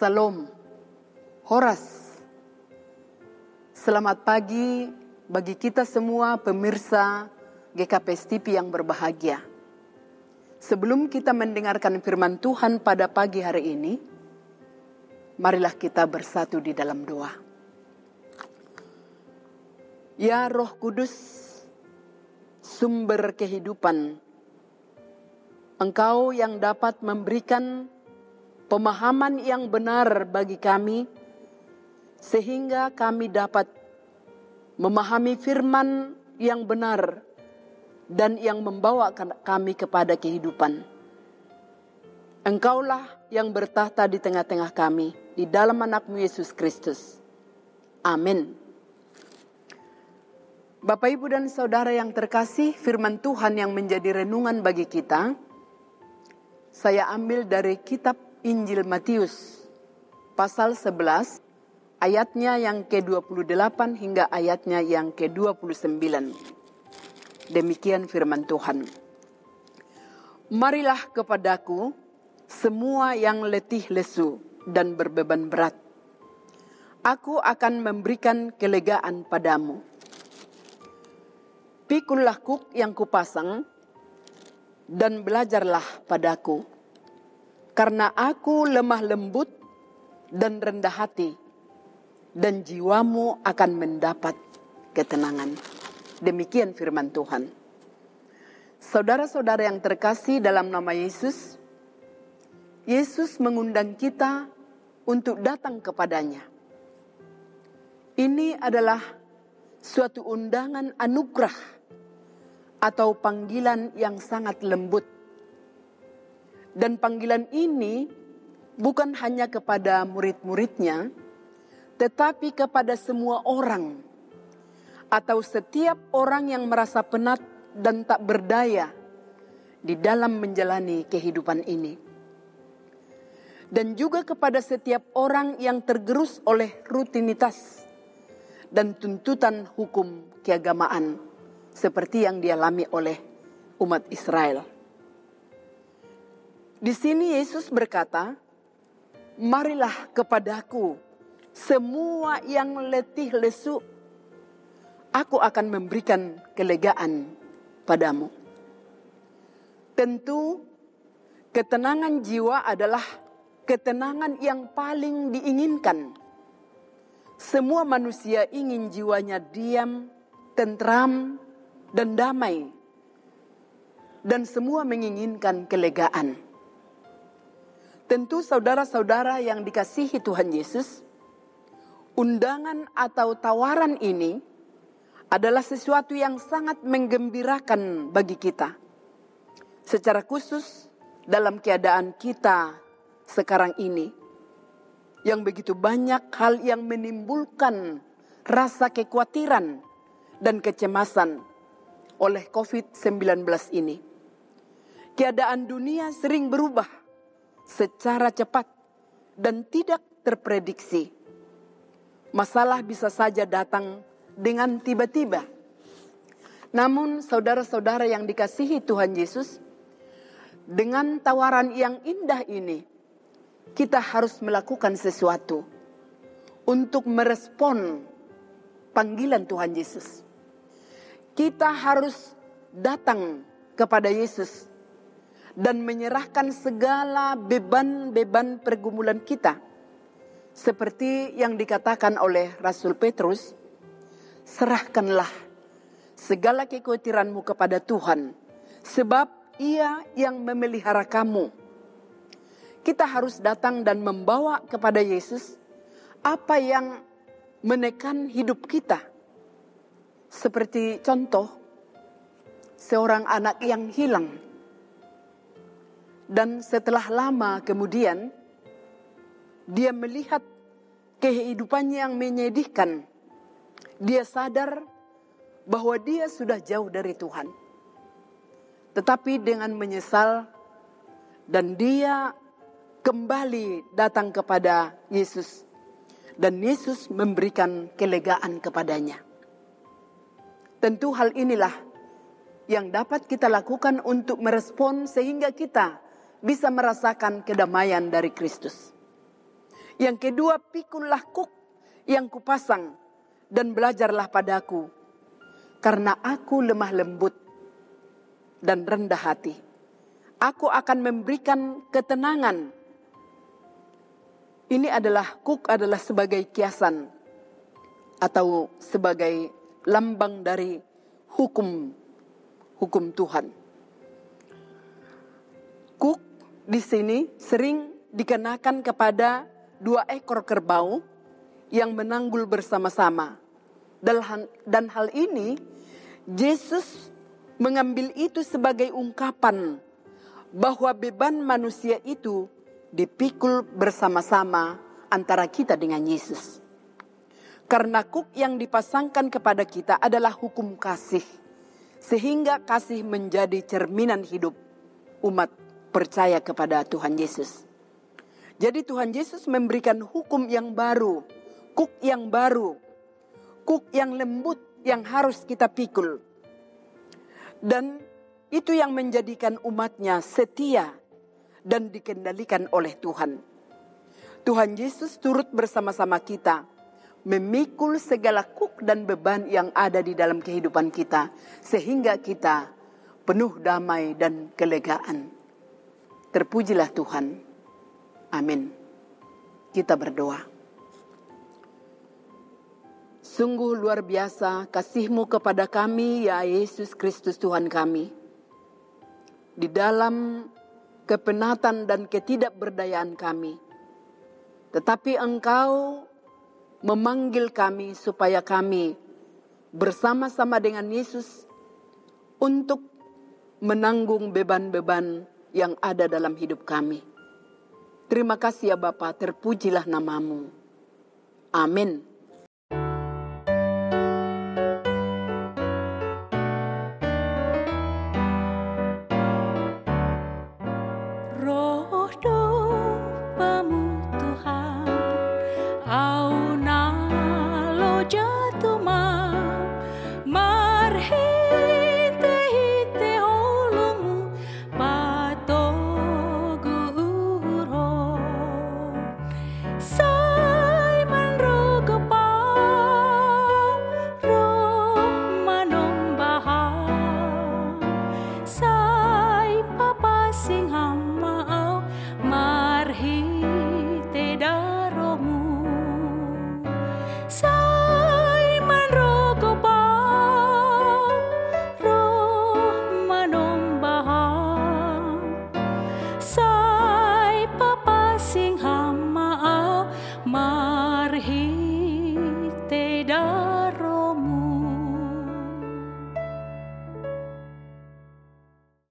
Salam, Horas. Selamat pagi bagi kita semua pemirsa GKPS TV yang berbahagia. Sebelum kita mendengarkan firman Tuhan pada pagi hari ini, marilah kita bersatu di dalam doa. Ya Roh Kudus, sumber kehidupan, Engkau yang dapat memberikan pemahaman yang benar bagi kami, sehingga kami dapat memahami firman yang benar dan yang membawa kami kepada kehidupan. Engkaulah yang bertahta di tengah-tengah kami, di dalam anakmu Yesus Kristus. Amin. Bapak, Ibu, dan Saudara yang terkasih, firman Tuhan yang menjadi renungan bagi kita, saya ambil dari kitab Injil Matius pasal 11 ayatnya yang ke-28 hingga ayatnya yang ke-29. Demikian firman Tuhan. Marilah kepadaku semua yang letih lesu dan berbeban berat. Aku akan memberikan kelegaan padamu. Pikullah kuk yang kupasang dan belajarlah padaku karena aku lemah lembut dan rendah hati, dan jiwamu akan mendapat ketenangan. Demikian firman Tuhan. Saudara-saudara yang terkasih dalam nama Yesus, Yesus mengundang kita untuk datang kepadanya. Ini adalah suatu undangan anugerah atau panggilan yang sangat lembut dan panggilan ini bukan hanya kepada murid-muridnya, tetapi kepada semua orang atau setiap orang yang merasa penat dan tak berdaya di dalam menjalani kehidupan ini. Dan juga kepada setiap orang yang tergerus oleh rutinitas dan tuntutan hukum keagamaan seperti yang dialami oleh umat Israel. Di sini Yesus berkata, "Marilah kepadaku semua yang letih lesu, aku akan memberikan kelegaan padamu." Tentu ketenangan jiwa adalah ketenangan yang paling diinginkan. Semua manusia ingin jiwanya diam, tentram, dan damai. Dan semua menginginkan kelegaan. Tentu saudara-saudara yang dikasihi Tuhan Yesus, undangan atau tawaran ini adalah sesuatu yang sangat menggembirakan bagi kita. Secara khusus dalam keadaan kita sekarang ini yang begitu banyak hal yang menimbulkan rasa kekhawatiran dan kecemasan oleh COVID-19 ini. Keadaan dunia sering berubah secara cepat dan tidak terprediksi. Masalah bisa saja datang dengan tiba-tiba. Namun saudara-saudara yang dikasihi Tuhan Yesus, dengan tawaran yang indah ini, kita harus melakukan sesuatu untuk merespon panggilan Tuhan Yesus. Kita harus datang kepada Yesus dan menyerahkan segala beban-beban pergumulan kita. Seperti yang dikatakan oleh Rasul Petrus, serahkanlah segala kekhawatiranmu kepada Tuhan, sebab ia yang memelihara kamu. Kita harus datang dan membawa kepada Yesus apa yang menekan hidup kita. Seperti contoh, seorang anak yang hilang dan setelah lama kemudian, dia melihat kehidupannya yang menyedihkan. Dia sadar bahwa dia sudah jauh dari Tuhan. Tetapi dengan menyesal dan dia kembali datang kepada Yesus. Dan Yesus memberikan kelegaan kepadanya. Tentu hal inilah yang dapat kita lakukan untuk merespon sehingga kita bisa merasakan kedamaian dari Kristus. Yang kedua, pikullah kuk yang kupasang dan belajarlah padaku. Karena aku lemah lembut dan rendah hati. Aku akan memberikan ketenangan. Ini adalah kuk adalah sebagai kiasan atau sebagai lambang dari hukum hukum Tuhan. Kuk di sini sering dikenakan kepada dua ekor kerbau yang menanggul bersama-sama. Dan hal ini Yesus mengambil itu sebagai ungkapan bahwa beban manusia itu dipikul bersama-sama antara kita dengan Yesus. Karena kuk yang dipasangkan kepada kita adalah hukum kasih sehingga kasih menjadi cerminan hidup umat percaya kepada Tuhan Yesus. Jadi Tuhan Yesus memberikan hukum yang baru, kuk yang baru, kuk yang lembut yang harus kita pikul. Dan itu yang menjadikan umatnya setia dan dikendalikan oleh Tuhan. Tuhan Yesus turut bersama-sama kita memikul segala kuk dan beban yang ada di dalam kehidupan kita, sehingga kita penuh damai dan kelegaan. Terpujilah Tuhan. Amin. Kita berdoa. Sungguh luar biasa kasihmu kepada kami, ya Yesus Kristus Tuhan kami. Di dalam kepenatan dan ketidakberdayaan kami. Tetapi engkau memanggil kami supaya kami bersama-sama dengan Yesus untuk menanggung beban-beban yang ada dalam hidup kami. Terima kasih ya Bapa, terpujilah namamu. Amin. sing out.